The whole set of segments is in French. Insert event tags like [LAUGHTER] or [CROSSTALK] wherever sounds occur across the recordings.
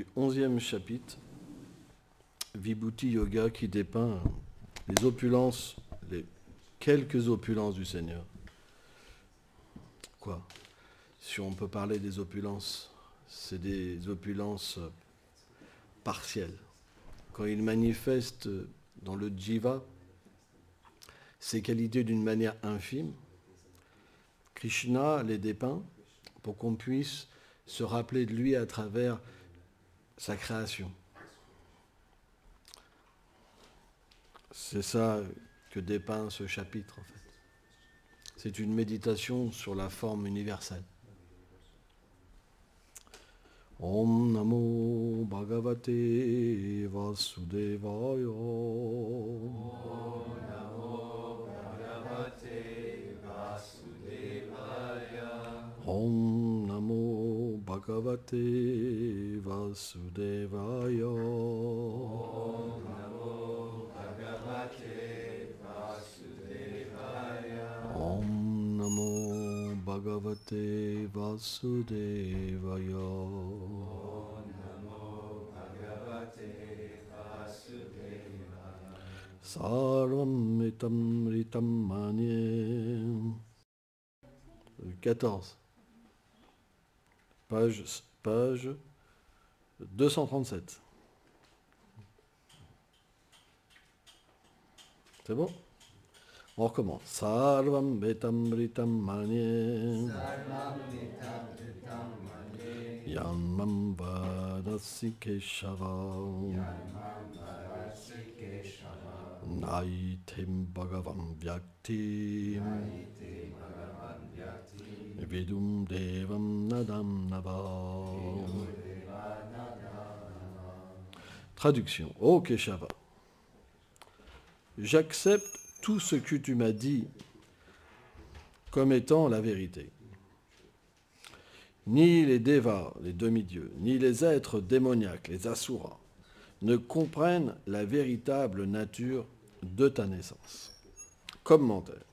du onzième chapitre, Vibhuti Yoga, qui dépeint les opulences, les quelques opulences du Seigneur. Quoi? Si on peut parler des opulences, c'est des opulences partielles. Quand il manifeste dans le jiva ses qualités d'une manière infime, Krishna les dépeint pour qu'on puisse se rappeler de lui à travers sa création. C'est ça que dépeint ce chapitre en fait. C'est une méditation sur la forme universelle. Om Namo Bhagavate Vasudevaya. Om Namo Bhagavate Vasudevaya. Om Bhagavate Vasudevaya. Om Namo Bhagavate Vasudevaya. Om Namo Bhagavate Vasudevaya. Om Namo Bhagavate Vasudevaya. Sarvam Ritam Manye. 14. Page, page 237. C'est bon? On recommence. Sarvam Betam Ritam Manye. Yamam Vadasi Keshava. Naitim Bhagavam Vyakti. Traduction. Ô Keshava, j'accepte tout ce que tu m'as dit comme étant la vérité. Ni les Devas, les demi-dieux, ni les êtres démoniaques, les Asuras, ne comprennent la véritable nature de ta naissance. Commentaire.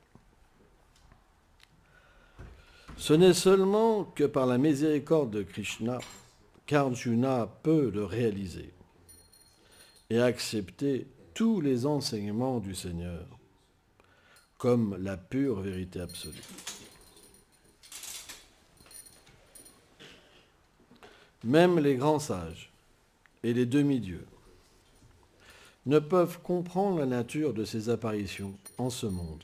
Ce n'est seulement que par la miséricorde de Krishna qu'Arjuna peut le réaliser et accepter tous les enseignements du Seigneur comme la pure vérité absolue. Même les grands sages et les demi-dieux ne peuvent comprendre la nature de ces apparitions en ce monde,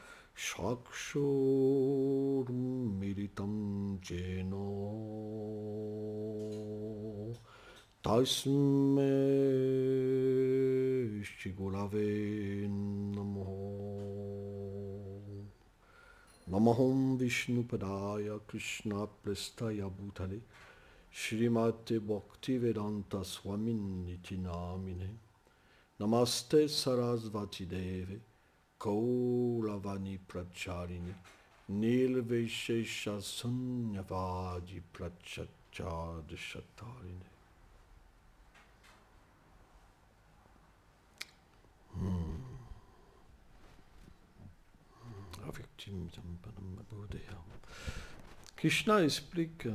साक्षोर्मिलितं चेनो तस्मे श्रीगुरवे नमो नमहं विष्णुपदाय कृष्णाप्लस्तय भूतले श्रीमते भक्तिवेदान्तस्वामिन् इति नामिने नमस्ते सरस्वती देवे Kaulavani Pracharini Nilveshesha Sunyavadi Prachachadishatarine. Hmm. Krishna explique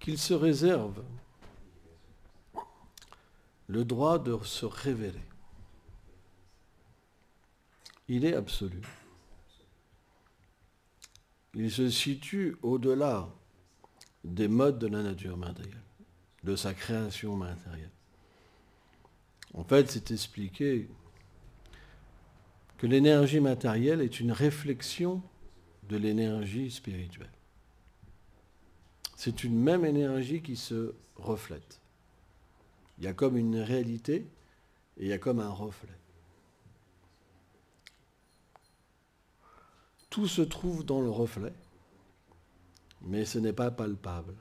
qu'il se réserve le droit de se révéler. Il est absolu. Il se situe au-delà des modes de la nature matérielle, de sa création matérielle. En fait, c'est expliqué que l'énergie matérielle est une réflexion de l'énergie spirituelle. C'est une même énergie qui se reflète. Il y a comme une réalité et il y a comme un reflet. Tout se trouve dans le reflet, mais ce n'est pas palpable.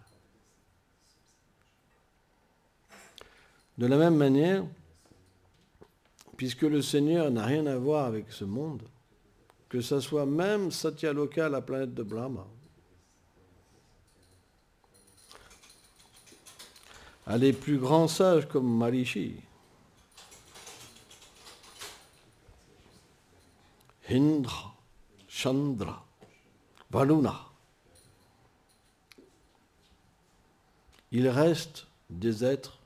De la même manière, puisque le Seigneur n'a rien à voir avec ce monde, que ce soit même Satyaloka, la planète de Brahma, à les plus grands sages comme Marishi, Hindra, Chandra, Varuna, il reste des êtres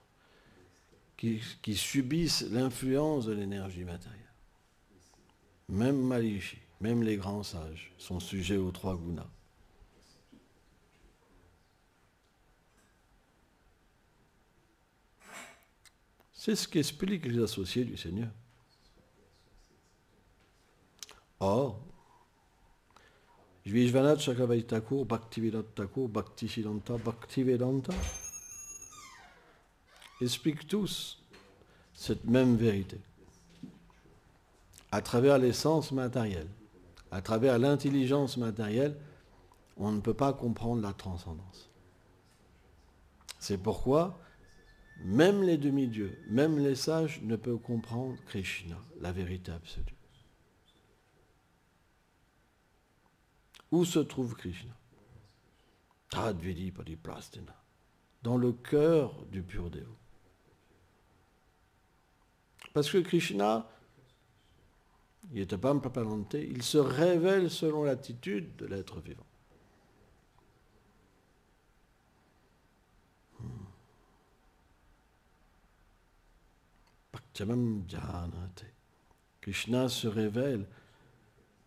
qui, subissent l'influence de l'énergie matérielle. Même Malishi, même les grands sages sont sujets aux trois gunas. C'est ce qu'expliquent les associés du Seigneur. Or, Vishwanath Chakravarti Thakur, Bhaktivedanta Thakur, Bhaktivedanta, Bhaktivedanta, expliquent tous cette même vérité à travers l'essence matérielle, à travers l'intelligence matérielle, on ne peut pas comprendre la transcendance. C'est pourquoi même les demi-dieux, même les sages ne peuvent comprendre Krishna, la vérité absolue. Où se trouve Krishna? Dans le cœur du pur dévot. Parce que Krishna, il n'était pas il se révèle selon l'attitude de l'être vivant. Hmm. Krishna se révèle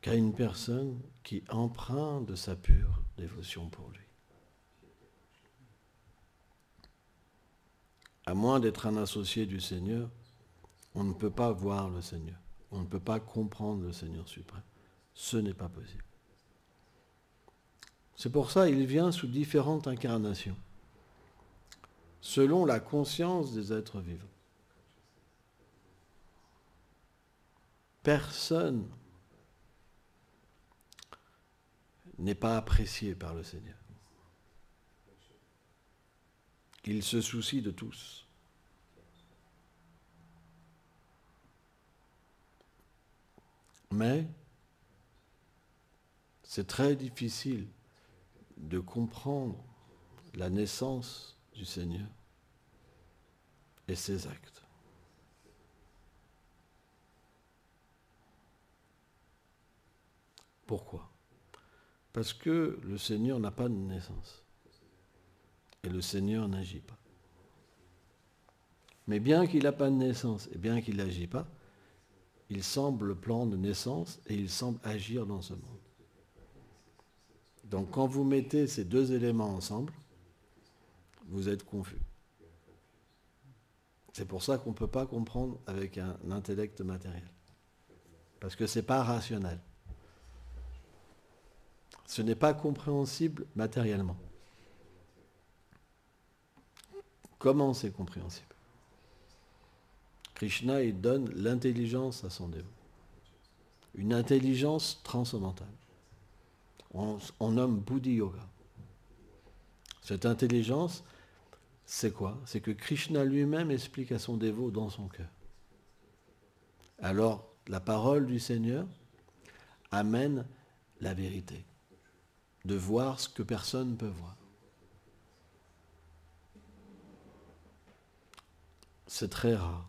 qu'à une personne qui emprunte de sa pure dévotion pour lui. À moins d'être un associé du Seigneur, on ne peut pas voir le Seigneur. On ne peut pas comprendre le Seigneur suprême. Ce n'est pas possible. C'est pour ça qu'il vient sous différentes incarnations, selon la conscience des êtres vivants. Personne n'est pas apprécié par le Seigneur. Il se soucie de tous. Mais c'est très difficile de comprendre la naissance du Seigneur et ses actes. Pourquoi Parce que le Seigneur n'a pas de naissance. Et le Seigneur n'agit pas. Mais bien qu'il n'a pas de naissance et bien qu'il n'agit pas, il semble le plan de naissance et il semble agir dans ce monde. Donc quand vous mettez ces deux éléments ensemble, vous êtes confus. C'est pour ça qu'on ne peut pas comprendre avec un intellect matériel. Parce que ce n'est pas rationnel. Ce n'est pas compréhensible matériellement. Comment c'est compréhensible? Krishna, il donne l'intelligence à son dévot. Une intelligence transcendantale. On, nomme Buddhi Yoga. Cette intelligence, c'est quoi? C'est que Krishna lui-même explique à son dévot dans son cœur. Alors, la parole du Seigneur amène la vérité, de voir ce que personne ne peut voir. C'est très rare.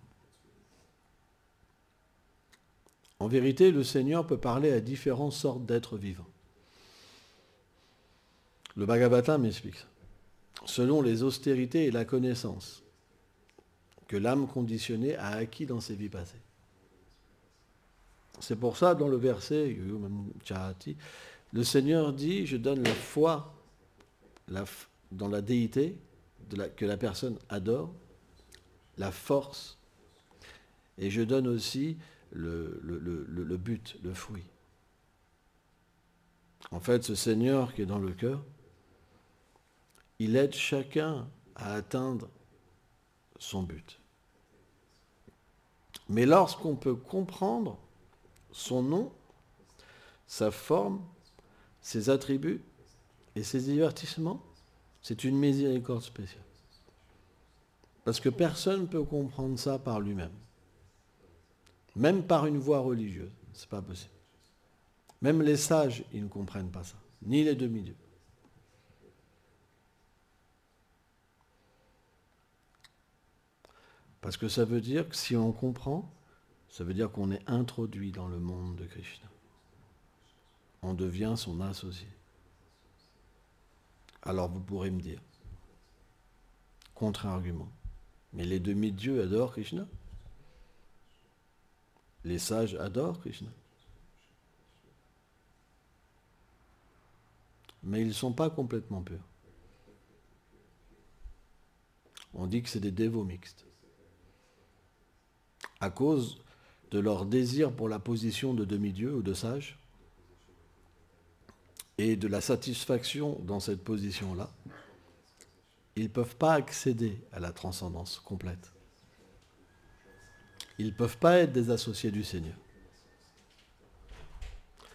En vérité, le Seigneur peut parler à différentes sortes d'êtres vivants. Le Bhagavatam m'explique ça. Selon les austérités et la connaissance que l'âme conditionnée a acquis dans ses vies passées. C'est pour ça, dans le verset, le Seigneur dit, je donne la foi dans la déité que la personne adore, la force, et je donne aussi le, but, le fruit. En fait, ce Seigneur qui est dans le cœur, il aide chacun à atteindre son but. Mais lorsqu'on peut comprendre son nom, sa forme, ses attributs et ses divertissements, c'est une miséricorde spéciale. Parce que personne ne peut comprendre ça par lui-même. Même par une voie religieuse. C'est pas possible. Même les sages, ils ne comprennent pas ça. Ni les demi-dieux. Parce que ça veut dire que si on comprend, ça veut dire qu'on est introduit dans le monde de Krishna. On devient son associé. Alors vous pourrez me dire, contre-argument, mais les demi-dieux adorent Krishna? Les sages adorent Krishna? Mais ils ne sont pas complètement purs. On dit que c'est des dévots mixtes. À cause de leur désir pour la position de demi-dieu ou de sage, et de la satisfaction dans cette position-là, ils ne peuvent pas accéder à la transcendance complète. Ils ne peuvent pas être des associés du Seigneur.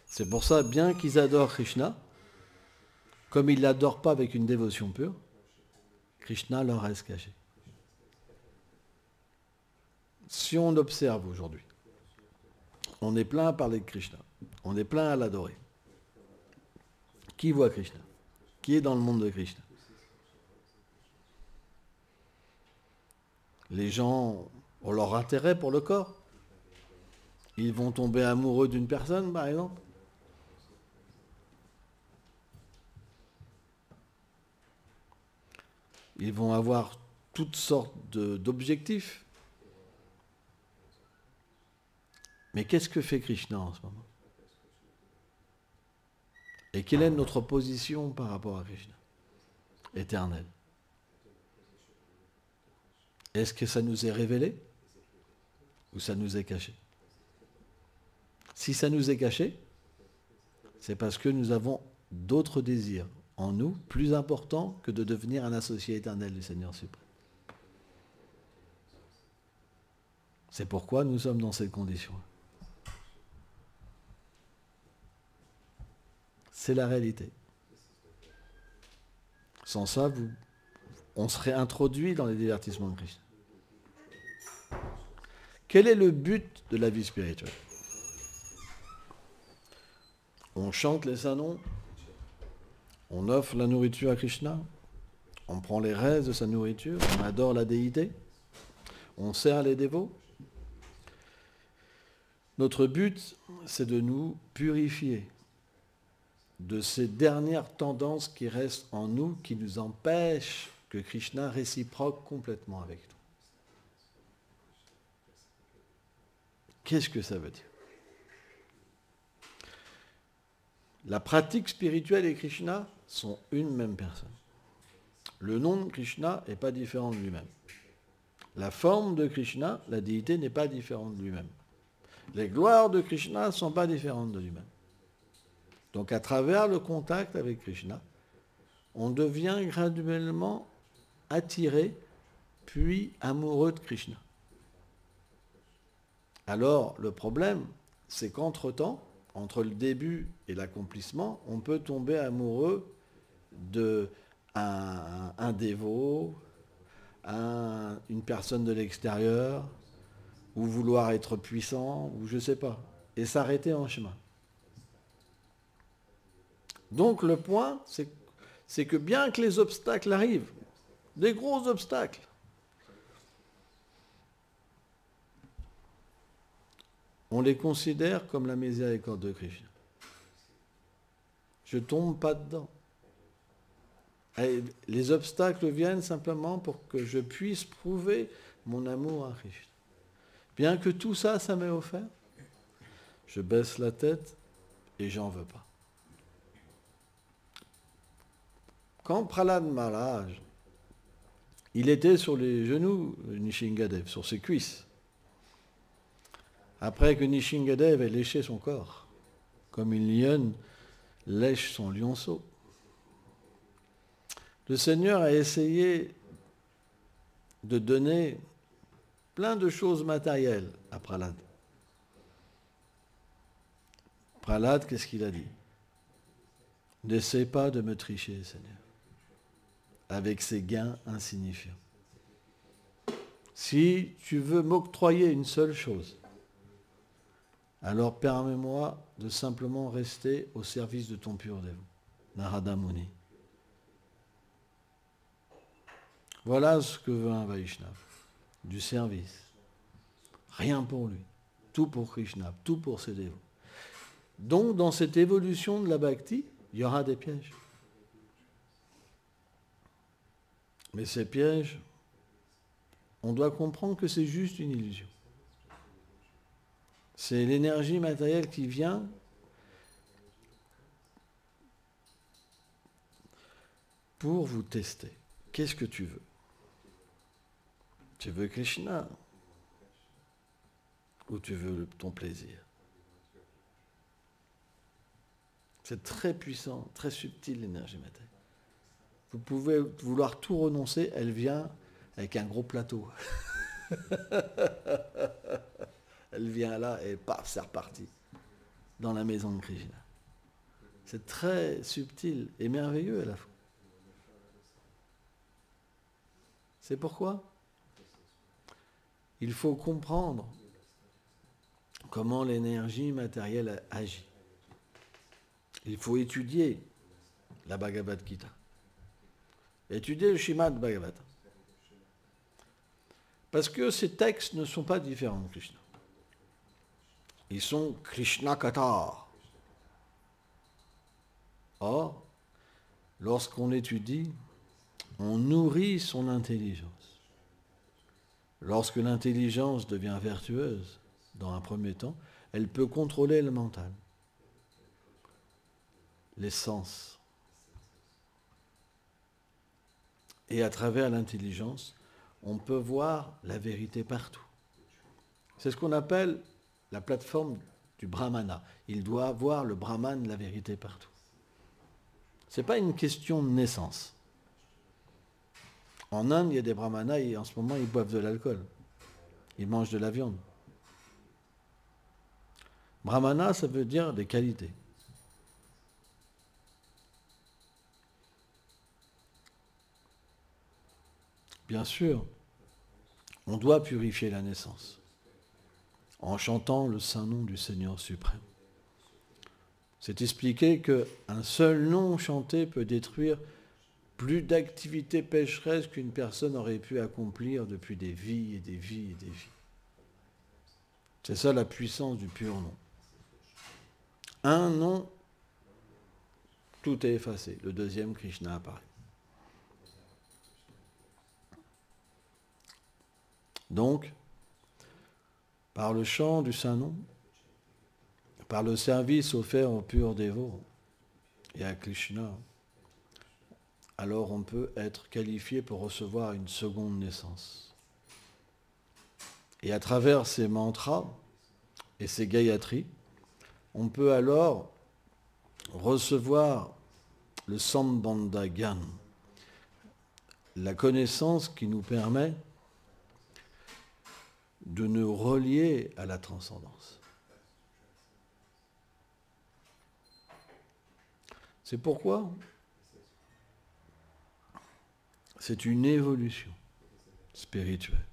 C'est pour ça, bien qu'ils adorent Krishna, comme ils ne l'adorent pas avec une dévotion pure, Krishna leur reste caché. Si on observe aujourd'hui, on est plein à parler de Krishna, on est plein à l'adorer. Qui voit Krishna? Qui est dans le monde de Krishna? Les gens ont leur intérêt pour le corps. Ils vont tomber amoureux d'une personne, par exemple. Ils vont avoir toutes sortes d'objectifs. Mais qu'est-ce que fait Krishna en ce moment? Et quelle est notre position par rapport à Krishna? Éternel. Est-ce que ça nous est révélé? Ou ça nous est caché? Si ça nous est caché, c'est parce que nous avons d'autres désirs en nous plus importants que de devenir un associé éternel du Seigneur suprême. C'est pourquoi nous sommes dans cette condition. C'est la réalité. Sans ça, on serait introduit dans les divertissements de Christ. Quel est le but de la vie spirituelle? On chante les saints on offre la nourriture à Krishna, on prend les restes de sa nourriture, on adore la déité, on sert les dévots. Notre but, c'est de nous purifier, de ces dernières tendances qui restent en nous, qui nous empêchent que Krishna réciproque complètement avec nous. Qu'est-ce que ça veut dire? La pratique spirituelle et Krishna sont une même personne. Le nom de Krishna n'est pas différent de lui-même. La forme de Krishna, la déité, n'est pas différente de lui-même. Les gloires de Krishna ne sont pas différentes de lui-même. Donc à travers le contact avec Krishna, on devient graduellement attiré, puis amoureux de Krishna. Alors le problème, c'est qu'entre-temps, entre le début et l'accomplissement, on peut tomber amoureux de un, dévot, une personne de l'extérieur, ou vouloir être puissant, ou je ne sais pas, et s'arrêter en chemin. Donc le point, c'est que bien que les obstacles arrivent, des gros obstacles, on les considère comme la miséricorde de Krishna. Je ne tombe pas dedans. les obstacles viennent simplement pour que je puisse prouver mon amour à Krishna. Bien que tout ça, ça m'est offert, je baisse la tête et j'en veux pas. Quand Prahlad Maharaj, il était sur les genoux de Nishingadev, sur ses cuisses, après que Nishingadev ait léché son corps, comme une lionne lèche son lionceau. Le Seigneur a essayé de donner plein de choses matérielles à Prahlad. Prahlad, qu'est-ce qu'il a dit? N'essaie pas de me tricher, Seigneur avec ses gains insignifiants. Si tu veux m'octroyer une seule chose, alors permets-moi de simplement rester au service de ton pur dévot, Narada Muni. Voilà ce que veut un Vaishnav, du service. Rien pour lui, tout pour Krishna, tout pour ses dévots. Donc dans cette évolution de la bhakti, il y aura des pièges. Mais ces pièges, on doit comprendre que c'est juste une illusion. C'est l'énergie matérielle qui vient pour vous tester. Qu'est-ce que tu veux? Tu veux Krishna? Ou tu veux ton plaisir? C'est très puissant, très subtil l'énergie matérielle. Vous pouvez vouloir tout renoncer, elle vient avec un gros plateau. [LAUGHS] elle vient là et paf, c'est reparti. Dans la maison de Krishna. C'est très subtil et merveilleux à la fois. C'est pourquoi il faut comprendre comment l'énergie matérielle agit. Il faut étudier la Bhagavad Gita. Étudier le Shimad Bhagavatam. Parce que ces textes ne sont pas différents de Krishna. Ils sont Krishna Kata. Or, lorsqu'on étudie, on nourrit son intelligence. Lorsque l'intelligence devient vertueuse, dans un premier temps, elle peut contrôler le mental, les sens. Et à travers l'intelligence, on peut voir la vérité partout. C'est ce qu'on appelle la plateforme du brahmana. Il doit voir le brahman, la vérité partout. Ce n'est pas une question de naissance. En Inde, il y a des brahmanas et en ce moment, ils boivent de l'alcool. Ils mangent de la viande. Brahmana, ça veut dire des qualités. Bien sûr, on doit purifier la naissance en chantant le saint nom du Seigneur suprême. C'est expliqué qu'un seul nom chanté peut détruire plus d'activités pécheresses qu'une personne aurait pu accomplir depuis des vies et des vies et des vies. C'est ça la puissance du pur nom. Un nom, tout est effacé. Le deuxième, Krishna apparaît. Donc, par le chant du Saint-Nom, par le service offert au pur dévot et à Krishna, alors on peut être qualifié pour recevoir une seconde naissance. Et à travers ces mantras et ces gayatris, on peut alors recevoir le Sambandha la connaissance qui nous permet de nous relier à la transcendance. C'est pourquoi c'est une évolution spirituelle.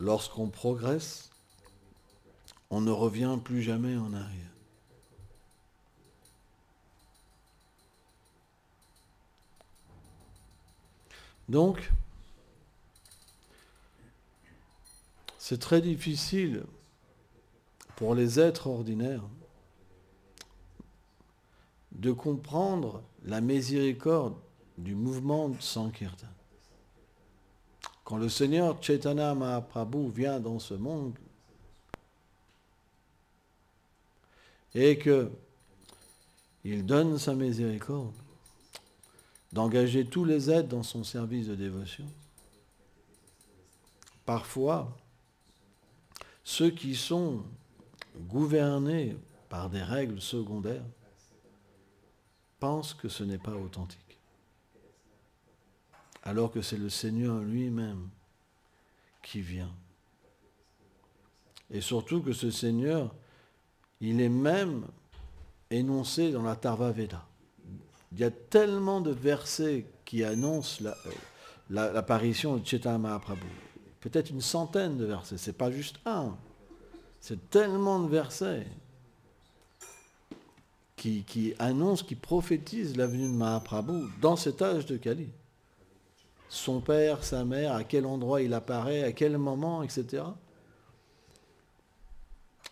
Lorsqu'on progresse, on ne revient plus jamais en arrière. Donc, C'est très difficile pour les êtres ordinaires de comprendre la miséricorde du mouvement de Sankirtan. Quand le Seigneur Chaitanya Mahaprabhu vient dans ce monde et que il donne sa miséricorde d'engager tous les êtres dans son service de dévotion, parfois ceux qui sont gouvernés par des règles secondaires pensent que ce n'est pas authentique. Alors que c'est le Seigneur lui-même qui vient. Et surtout que ce Seigneur, il est même énoncé dans la Tarva Veda. Il y a tellement de versets qui annoncent l'apparition de Chaitanya Mahaprabhu. Peut-être une centaine de versets, c'est pas juste un. C'est tellement de versets qui, qui annoncent, qui prophétisent la venue de Mahaprabhu dans cet âge de Kali. Son père, sa mère, à quel endroit il apparaît, à quel moment, etc.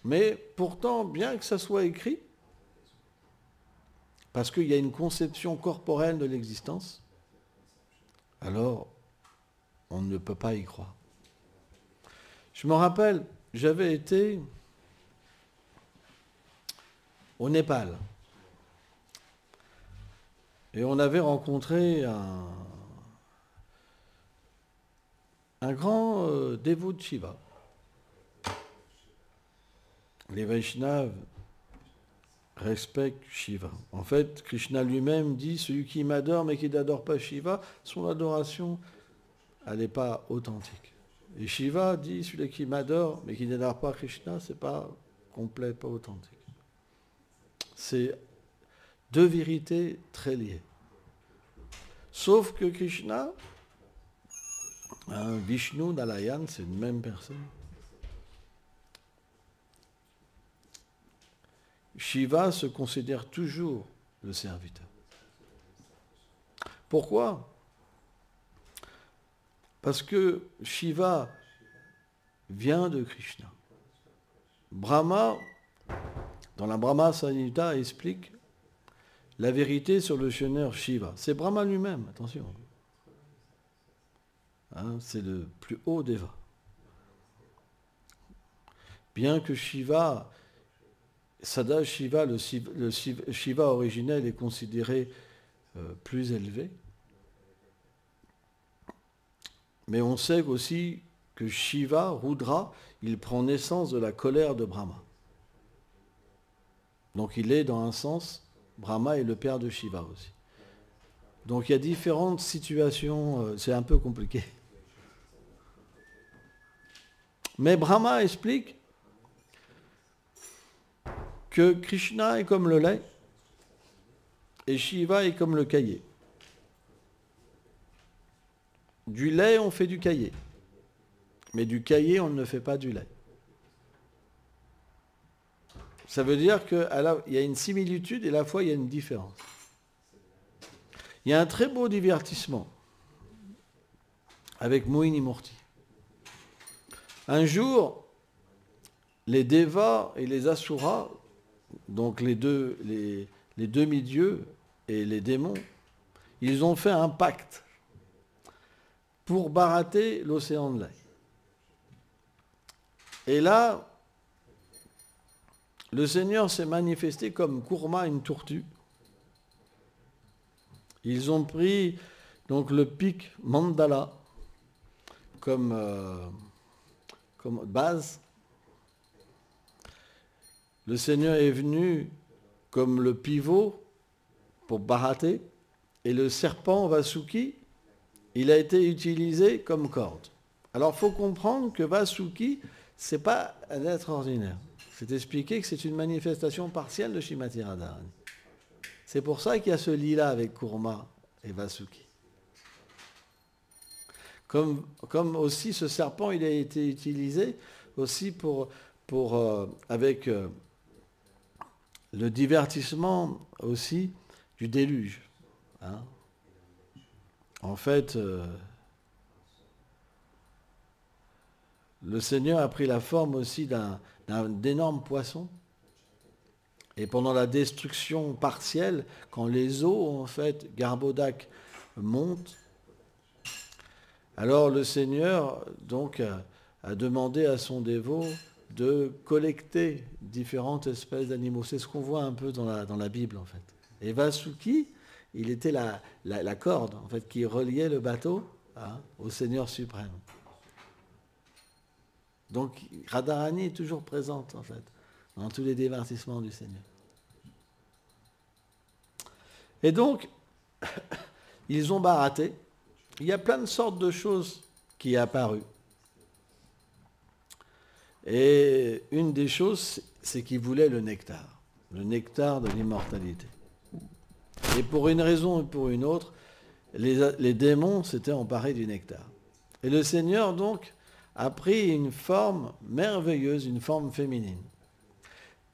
Mais pourtant, bien que ça soit écrit, parce qu'il y a une conception corporelle de l'existence, alors on ne peut pas y croire. Je me rappelle, j'avais été au Népal et on avait rencontré un, grand euh, dévot de Shiva. Les Vaishnavas respectent Shiva. En fait, Krishna lui-même dit, celui qui m'adore mais qui n'adore pas Shiva, son adoration, elle n'est pas authentique. Et Shiva dit, celui qui m'adore mais qui n'adore pas Krishna, c'est pas complet, pas authentique. C'est deux vérités très liées. Sauf que Krishna, hein, Vishnu, Nalayan, c'est une même personne. Shiva se considère toujours le serviteur. Pourquoi? Parce que Shiva vient de Krishna. Brahma, dans la Brahma Sanhita, explique la vérité sur le Seigneur Shiva. C'est Brahma lui-même, attention. Hein, c'est le plus haut Deva. Bien que Shiva Sada Shiva, le, Shiva originel, est considéré euh, plus élevé. Mais on sait aussi que Shiva, Rudra, il prend naissance de la colère de Brahma. Donc il est dans un sens, Brahma est le père de Shiva aussi. Donc il y a différentes situations, euh, c'est un peu compliqué. Mais Brahma explique que Krishna est comme le lait et Shiva est comme le cahier. Du lait, on fait du cahier. Mais du cahier, on ne fait pas du lait. Ça veut dire qu'il y a une similitude et à la fois il y a une différence. Il y a un très beau divertissement avec Mohini Murti. Un jour, les Devas et les Asuras donc les deux, les, demi-dieux et les démons, ils ont fait un pacte pour barater l'océan de lait. Et là, le Seigneur s'est manifesté comme Kourma, une tortue. Ils ont pris donc le pic mandala comme, euh, comme base le Seigneur est venu comme le pivot pour barater, et le serpent Vasuki, il a été utilisé comme corde. Alors il faut comprendre que Vasuki, ce n'est pas un être ordinaire. C'est expliqué que c'est une manifestation partielle de Shimati Radharani. C'est pour ça qu'il y a ce lit-là avec Kurma et Vasuki. Comme, aussi ce serpent, il a été utilisé aussi pour, pour euh, avec euh, le divertissement aussi du déluge. Hein. En fait, euh, le Seigneur a pris la forme aussi d'un énorme poisson. Et pendant la destruction partielle, quand les eaux, en fait, Garbodak montent, alors le Seigneur, donc, a demandé à son dévot de collecter différentes espèces d'animaux. C'est ce qu'on voit un peu dans la, dans la Bible en fait. Et Vasuki, il était la, corde qui reliait le bateau hein, au Seigneur suprême. Donc Radharani est toujours présente en fait dans tous les divertissements du Seigneur. Et donc, [COUGHS] ils ont baraté. Il y a plein de sortes de choses qui sont apparues. Et une des choses, c'est qu'il voulait le nectar, le nectar de l'immortalité. Et pour une raison ou pour une autre, les, démons s'étaient emparés du nectar. Et le Seigneur, donc, a pris une forme merveilleuse, une forme féminine,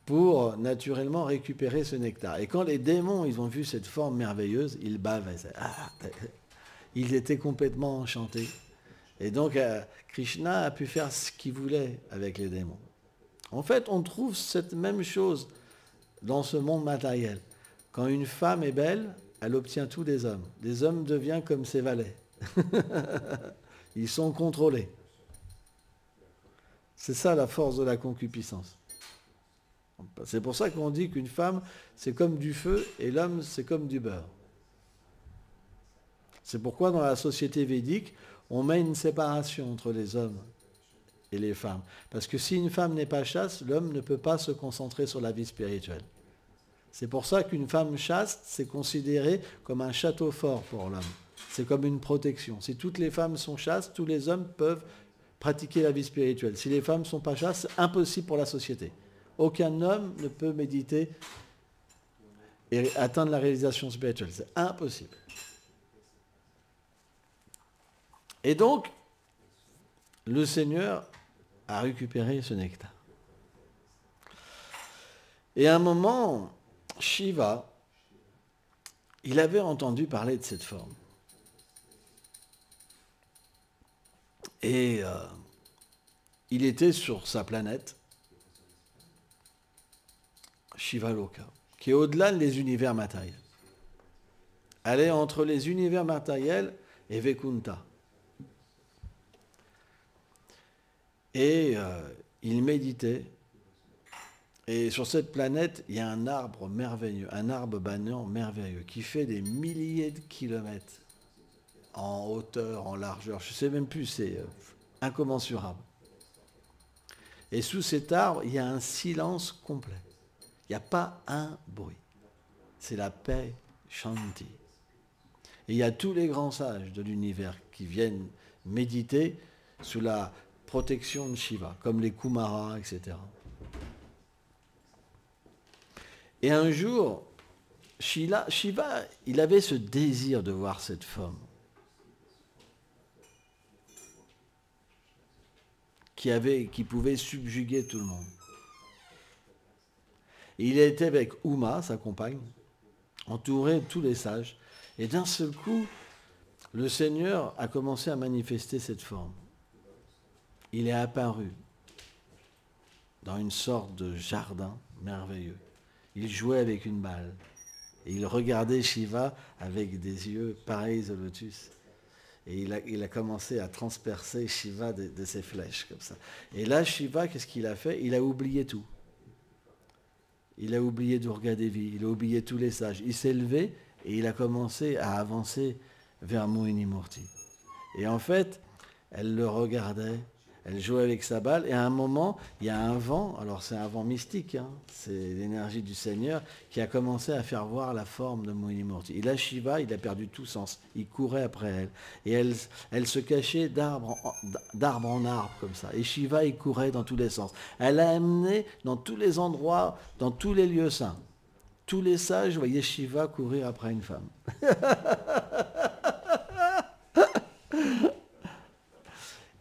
pour naturellement récupérer ce nectar. Et quand les démons, ils ont vu cette forme merveilleuse, ils bavaient. Ah, ils étaient complètement enchantés. Et donc, euh, Krishna a pu faire ce qu'il voulait avec les démons. En fait, on trouve cette même chose dans ce monde matériel. Quand une femme est belle, elle obtient tout des hommes. Les hommes deviennent comme ses valets. [LAUGHS] Ils sont contrôlés. C'est ça la force de la concupiscence. C'est pour ça qu'on dit qu'une femme, c'est comme du feu et l'homme, c'est comme du beurre. C'est pourquoi dans la société védique, on met une séparation entre les hommes et les femmes. Parce que si une femme n'est pas chaste, l'homme ne peut pas se concentrer sur la vie spirituelle. C'est pour ça qu'une femme chaste, c'est considéré comme un château fort pour l'homme. C'est comme une protection. Si toutes les femmes sont chastes, tous les hommes peuvent pratiquer la vie spirituelle. Si les femmes ne sont pas chastes, c'est impossible pour la société. Aucun homme ne peut méditer et atteindre la réalisation spirituelle. C'est impossible. Et donc, le Seigneur a récupéré ce nectar. Et à un moment, Shiva, il avait entendu parler de cette forme. Et euh, il était sur sa planète, Shivaloka, qui est au-delà des univers matériels. Elle est entre les univers matériels et Vekunta. Et euh, il méditait et sur cette planète, il y a un arbre merveilleux, un arbre banyan merveilleux, qui fait des milliers de kilomètres en hauteur, en largeur. Je ne sais même plus, c'est euh, incommensurable. Et sous cet arbre, il y a un silence complet. Il n'y a pas un bruit. C'est la paix Shanti. Et il y a tous les grands sages de l'univers qui viennent méditer sous la protection de Shiva, comme les Kumaras, etc. Et un jour, Shiva, il avait ce désir de voir cette femme qui, avait, qui pouvait subjuguer tout le monde. il était avec Uma, sa compagne, entouré de tous les sages. Et d'un seul coup, le Seigneur a commencé à manifester cette forme. Il est apparu dans une sorte de jardin merveilleux il jouait avec une balle. Et il regardait Shiva avec des yeux pareils au lotus. Et il a, commencé à transpercer Shiva de, ses flèches comme ça. Et là, Shiva, qu'est-ce qu'il a fait? Il a oublié tout. Il a oublié Durga Devi, il a oublié tous les sages. Il s'est levé et il a commencé à avancer vers Mohini Murti. Et en fait, elle le regardait elle jouait avec sa balle et à un moment, il y a un vent, alors c'est un vent mystique, hein, c'est l'énergie du Seigneur qui a commencé à faire voir la forme de Mohini Murti. Et là, Shiva, il a perdu tout sens, il courait après elle. Et elle, elle se cachait d'arbre en, en arbre comme ça. Et Shiva, il courait dans tous les sens. Elle a amené dans tous les endroits, dans tous les lieux saints. Tous les sages voyaient Shiva courir après une femme. [LAUGHS]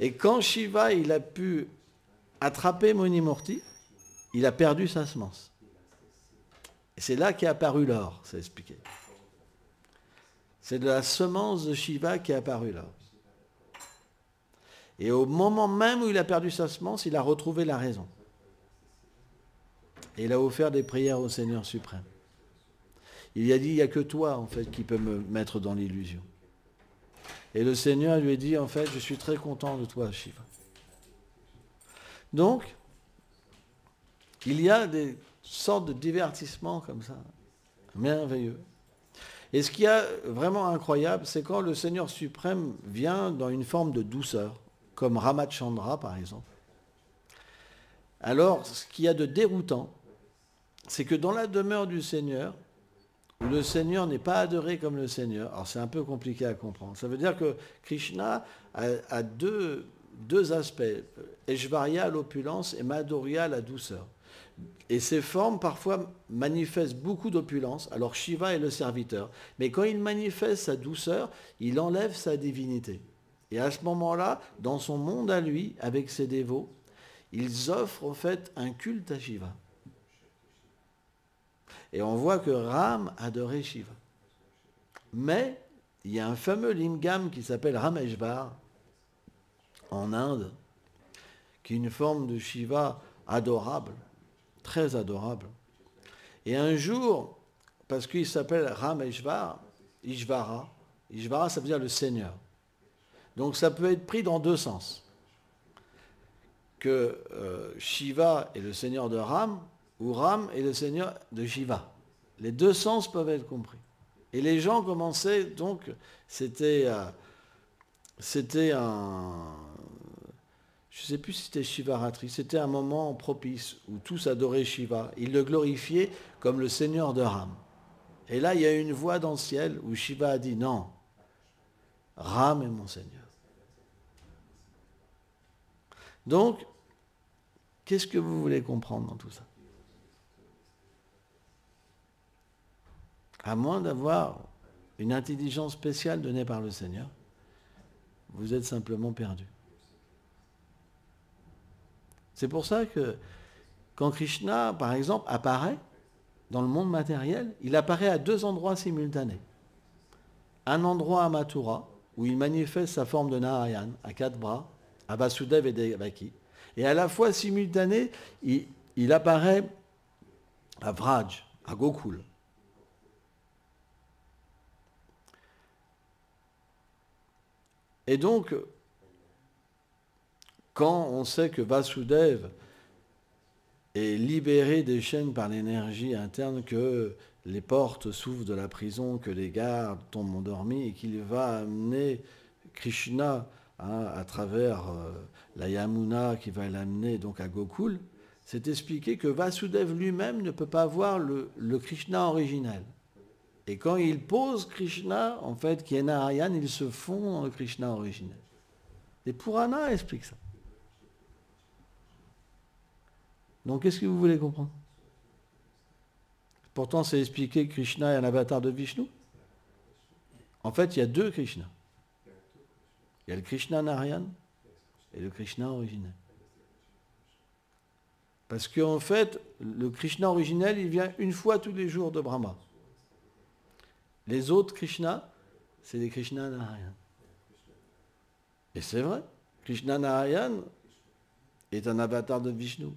Et quand Shiva il a pu attraper Monimurti, il a perdu sa semence. Et c'est là qu'est apparu l'or, c'est expliqué. C'est de la semence de Shiva qu'est apparu l'or. Et au moment même où il a perdu sa semence, il a retrouvé la raison. Et il a offert des prières au Seigneur suprême. Il a dit, il n'y a que toi, en fait, qui peut me mettre dans l'illusion. Et le Seigneur lui dit, en fait, je suis très content de toi, Shiva. Donc, il y a des sortes de divertissements comme ça, merveilleux. Et ce qui est vraiment incroyable, c'est quand le Seigneur suprême vient dans une forme de douceur, comme Ramachandra par exemple. Alors, ce qu'il y a de déroutant, c'est que dans la demeure du Seigneur, le Seigneur n'est pas adoré comme le Seigneur. Alors c'est un peu compliqué à comprendre. Ça veut dire que Krishna a, deux, deux, aspects. Eshvarya, l'opulence, et Madhurya, la douceur. Et ces formes parfois manifestent beaucoup d'opulence. Alors Shiva est le serviteur. Mais quand il manifeste sa douceur, il enlève sa divinité. Et à ce moment-là, dans son monde à lui, avec ses dévots, ils offrent en fait un culte à Shiva. Et on voit que Ram adorait Shiva. Mais il y a un fameux lingam qui s'appelle Rameshvar en Inde, qui est une forme de Shiva adorable, très adorable. Et un jour, parce qu'il s'appelle Rameshvar, Ishvara, Ishvara ça veut dire le Seigneur. Donc ça peut être pris dans deux sens. Que euh, Shiva est le Seigneur de Ram, ou Ram est le Seigneur de Shiva. Les deux sens peuvent être compris. Et les gens commençaient, donc, c'était, euh, un, je ne sais plus si c'était Shivaratri, c'était un moment propice où tous adoraient Shiva. Ils le glorifiaient comme le Seigneur de Ram. Et là, il y a une voix dans le ciel où Shiva a dit non, Ram est mon Seigneur. Donc, qu'est-ce que vous voulez comprendre dans tout ça? À moins d'avoir une intelligence spéciale donnée par le Seigneur, vous êtes simplement perdu. C'est pour ça que quand Krishna, par exemple, apparaît dans le monde matériel, il apparaît à deux endroits simultanés. Un endroit à Mathura, où il manifeste sa forme de Narayan, à quatre bras, à Vasudev et Devaki. Et à la fois simultané, il, il apparaît à Vraj, à Gokul. Et donc, quand on sait que Vasudev est libéré des chaînes par l'énergie interne, que les portes s'ouvrent de la prison, que les gardes tombent endormis et qu'il va amener Krishna hein, à travers euh, la Yamuna qui va l'amener donc à Gokul, c'est expliqué que Vasudev lui-même ne peut pas voir le, le Krishna originel. Et quand il pose Krishna, en fait, qui est Narayan, il se fond dans le Krishna originel. Les Puranas expliquent ça. Donc qu'est-ce que vous voulez comprendre? Pourtant, c'est expliqué Krishna est un avatar de Vishnu. En fait, il y a deux Krishna. Il y a le Krishna Narayan et le Krishna originel. Parce qu'en fait, le Krishna originel, il vient une fois tous les jours de Brahma. Les autres Krishna, c'est des Krishna Narayan. Et c'est vrai, Krishna Narayan est un avatar de Vishnu.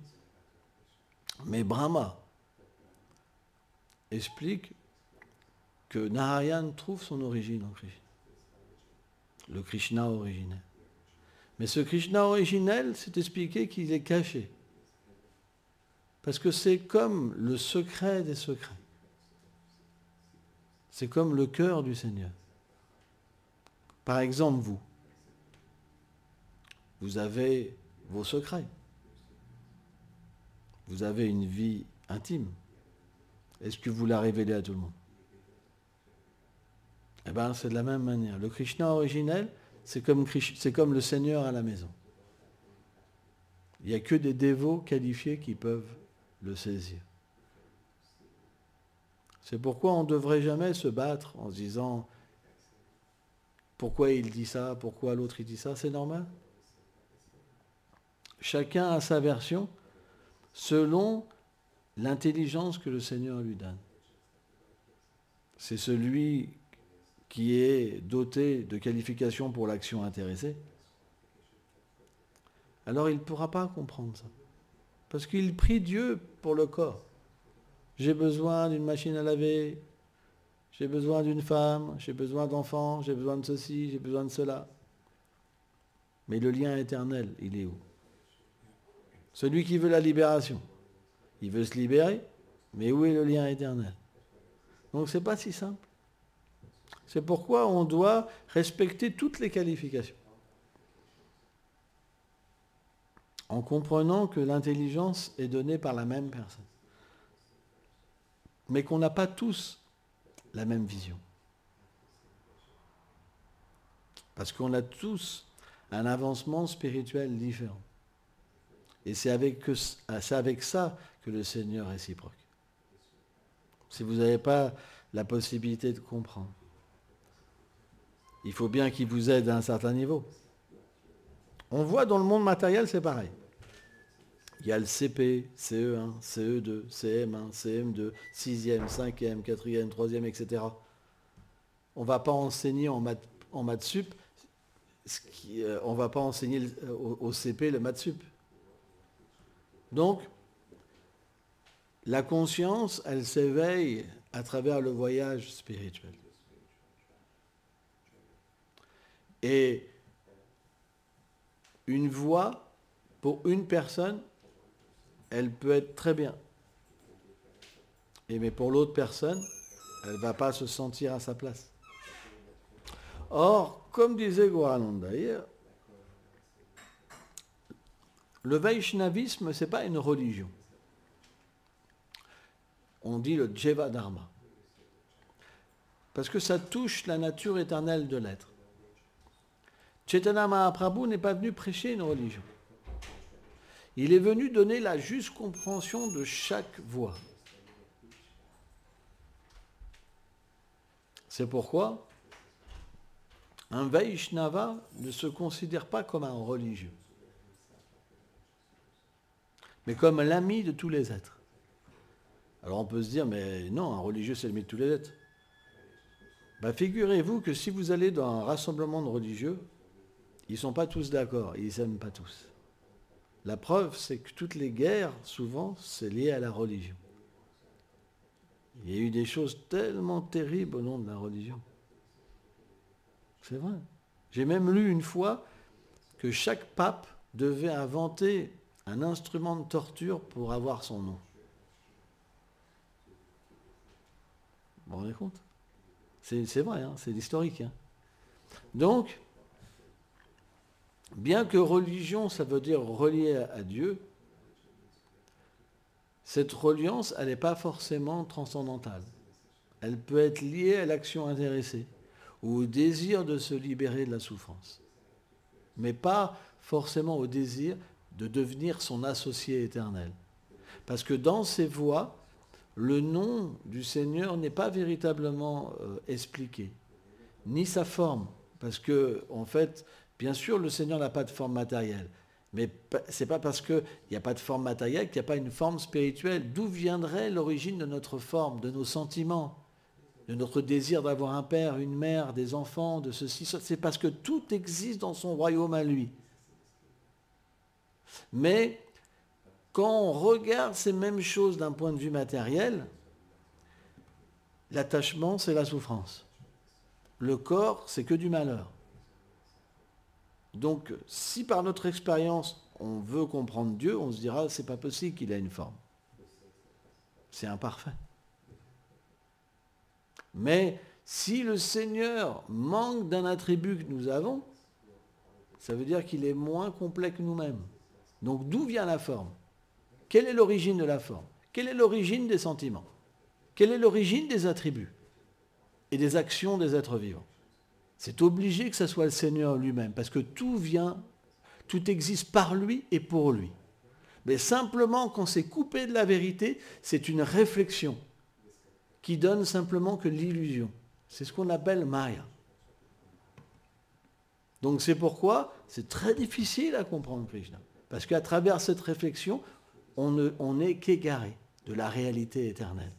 Mais Brahma explique que Narayan trouve son origine en Krishna. Le Krishna originel. Mais ce Krishna originel, c'est expliqué qu'il est caché. Parce que c'est comme le secret des secrets. C'est comme le cœur du Seigneur. Par exemple, vous, vous avez vos secrets. Vous avez une vie intime. Est-ce que vous la révélez à tout le monde? Eh bien, c'est de la même manière. Le Krishna originel, c'est comme, comme le Seigneur à la maison. Il n'y a que des dévots qualifiés qui peuvent le saisir. C'est pourquoi on ne devrait jamais se battre en se disant pourquoi il dit ça, pourquoi l'autre il dit ça, c'est normal. Chacun a sa version selon l'intelligence que le Seigneur lui donne. C'est celui qui est doté de qualifications pour l'action intéressée. Alors il ne pourra pas comprendre ça. Parce qu'il prie Dieu pour le corps. J'ai besoin d'une machine à laver, j'ai besoin d'une femme, j'ai besoin d'enfants, j'ai besoin de ceci, j'ai besoin de cela. Mais le lien éternel, il est où? Celui qui veut la libération, il veut se libérer, mais où est le lien éternel? Donc ce n'est pas si simple. C'est pourquoi on doit respecter toutes les qualifications. En comprenant que l'intelligence est donnée par la même personne mais qu'on n'a pas tous la même vision. Parce qu'on a tous un avancement spirituel différent. Et c'est avec, avec ça que le Seigneur réciproque. Si vous n'avez pas la possibilité de comprendre, il faut bien qu'il vous aide à un certain niveau. On voit dans le monde matériel, c'est pareil. Il y a le CP, CE1, CE2, CM1, CM2, 6e, 5e, 4e, 3e, etc. On ne va pas enseigner en maths, sup, euh, on ne va pas enseigner au, au, CP le maths sup. Donc, la conscience, elle s'éveille à travers le voyage spirituel. Et une voix, pour une personne, elle peut être très bien. Mais pour l'autre personne, elle ne va pas se sentir à sa place. Or, comme disait Gorananda hier, le Vaishnavisme, ce n'est pas une religion. On dit le Jeva Dharma. Parce que ça touche la nature éternelle de l'être. Chaitanya Mahaprabhu n'est pas venu prêcher une religion. Il est venu donner la juste compréhension de chaque voix. C'est pourquoi un Vaishnava ne se considère pas comme un religieux, mais comme l'ami de tous les êtres. Alors on peut se dire, mais non, un religieux c'est l'ami de tous les êtres. Bah, figurez-vous que si vous allez dans un rassemblement de religieux, ils ne sont pas tous d'accord, ils n'aiment pas tous. La preuve, c'est que toutes les guerres, souvent, c'est lié à la religion. Il y a eu des choses tellement terribles au nom de la religion. C'est vrai. J'ai même lu une fois que chaque pape devait inventer un instrument de torture pour avoir son nom. Vous vous rendez compte? C'est vrai, hein, c'est historique. Hein. Donc, bien que religion, ça veut dire relié à Dieu, cette reliance, elle n'est pas forcément transcendantale. Elle peut être liée à l'action intéressée ou au désir de se libérer de la souffrance, mais pas forcément au désir de devenir son associé éternel. Parce que dans ces voies, le nom du Seigneur n'est pas véritablement euh, expliqué, ni sa forme, parce que en fait, Bien sûr, le Seigneur n'a pas de forme matérielle. Mais ce n'est pas parce qu'il n'y a pas de forme matérielle qu'il n'y a pas une forme spirituelle. D'où viendrait l'origine de notre forme, de nos sentiments, de notre désir d'avoir un père, une mère, des enfants, de ceci C'est parce que tout existe dans son royaume à lui. Mais quand on regarde ces mêmes choses d'un point de vue matériel, l'attachement, c'est la souffrance. Le corps, c'est que du malheur. Donc, si par notre expérience, on veut comprendre Dieu, on se dira, c'est pas possible qu'il ait une forme. C'est imparfait. Mais si le Seigneur manque d'un attribut que nous avons, ça veut dire qu'il est moins complet que nous-mêmes. Donc d'où vient la forme? Quelle est l'origine de la forme? Quelle est l'origine des sentiments? Quelle est l'origine des attributs et des actions des êtres vivants? C'est obligé que ce soit le Seigneur lui-même, parce que tout vient, tout existe par lui et pour lui. Mais simplement, quand c'est coupé de la vérité, c'est une réflexion qui donne simplement que l'illusion. C'est ce qu'on appelle Maya. Donc c'est pourquoi c'est très difficile à comprendre Krishna. Parce qu'à travers cette réflexion, on n'est qu'égaré de la réalité éternelle.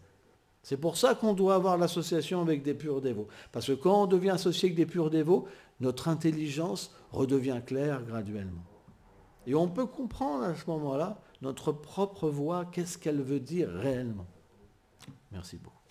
C'est pour ça qu'on doit avoir l'association avec des purs dévots. Parce que quand on devient associé avec des purs dévots, notre intelligence redevient claire graduellement. Et on peut comprendre à ce moment-là notre propre voix, qu'est-ce qu'elle veut dire réellement. Merci beaucoup.